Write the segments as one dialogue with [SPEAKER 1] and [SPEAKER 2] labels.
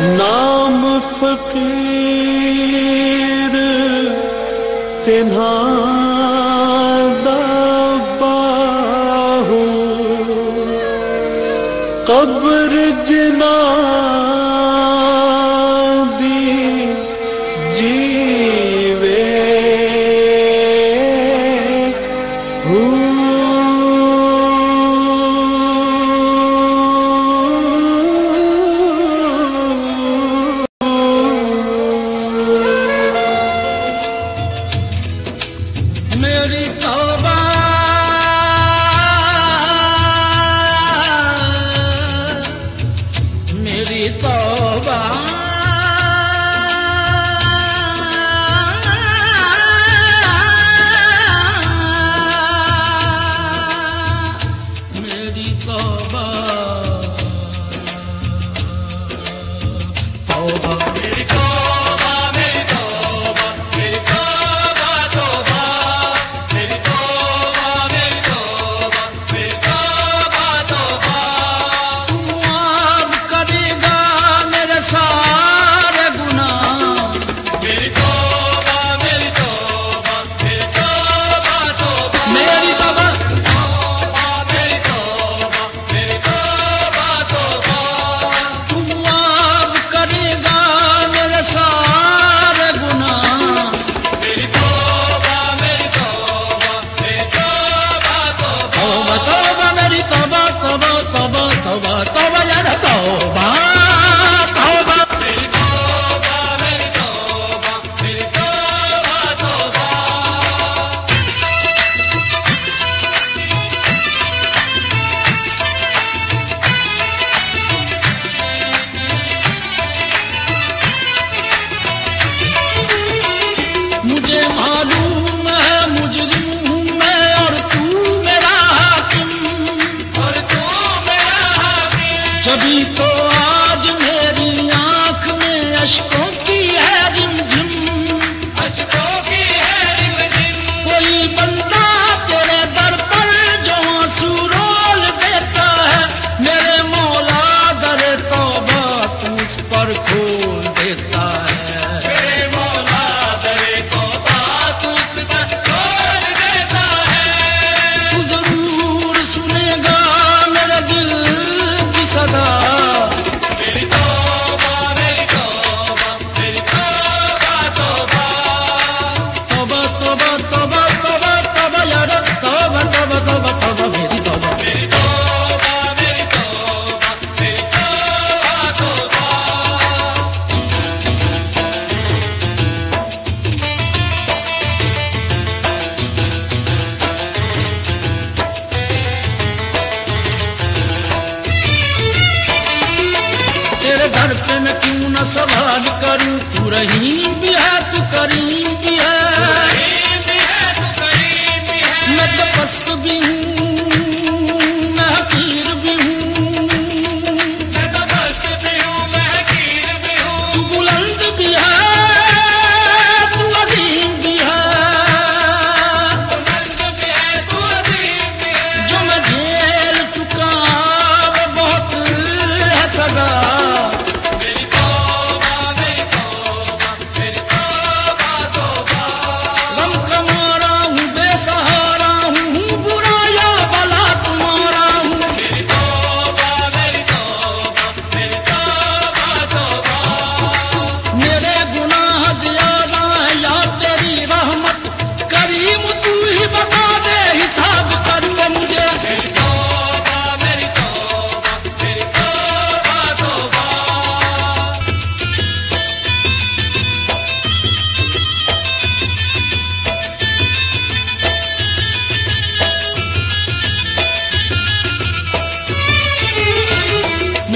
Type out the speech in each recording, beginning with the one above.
[SPEAKER 1] नाम फकीर तिन्हा दबाहू कब्र जे
[SPEAKER 2] मेरी तौबा मेरी तौबा मेरी तौबा जबी तो आज मैं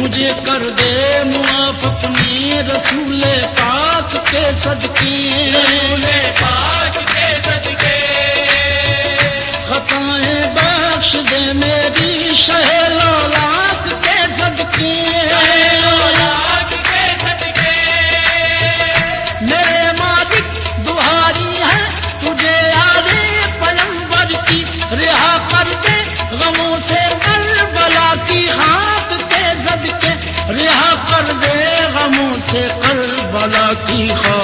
[SPEAKER 2] मुझे कर दे मुआफ अपने रसूले पाक के सदके। पाक के सदके। खताएँ बख्श दे मेरी शहर की खा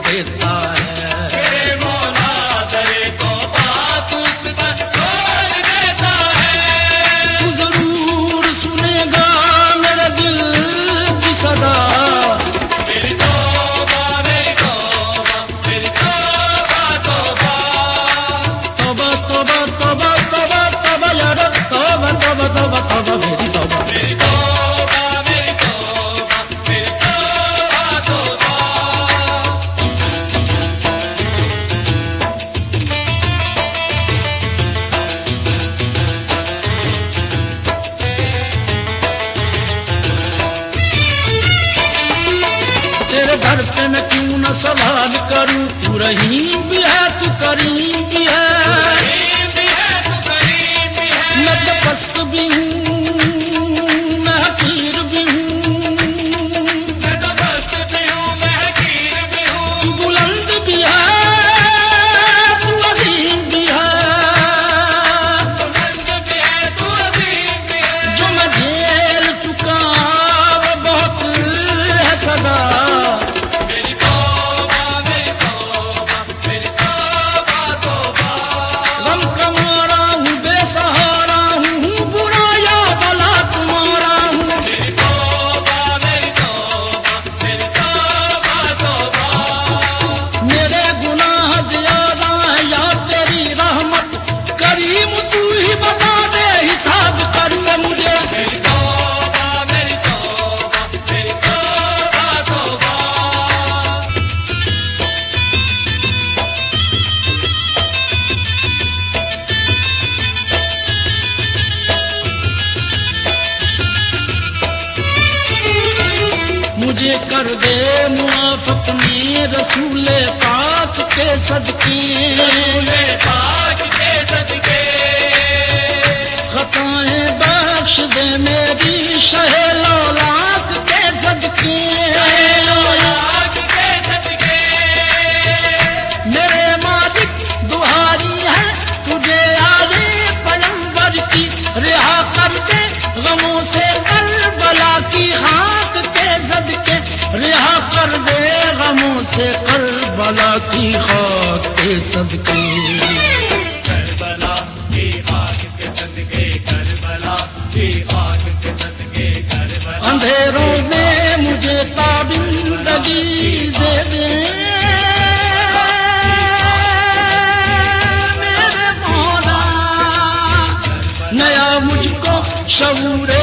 [SPEAKER 2] देता है। दर्शन क्यों न सवाल करूँ? तू रही भी है तू करी मुझे कर दे मुआफ अपने रसूल पाक के सदके।
[SPEAKER 3] पाक के सदके।
[SPEAKER 2] खताएँ बख्श दे मेरी सहेला की सबके। करबला की आग के सदके अंधेरों में मुझे ताबिंदगी दे दे मेरे मौला, नया मुझको शऊरे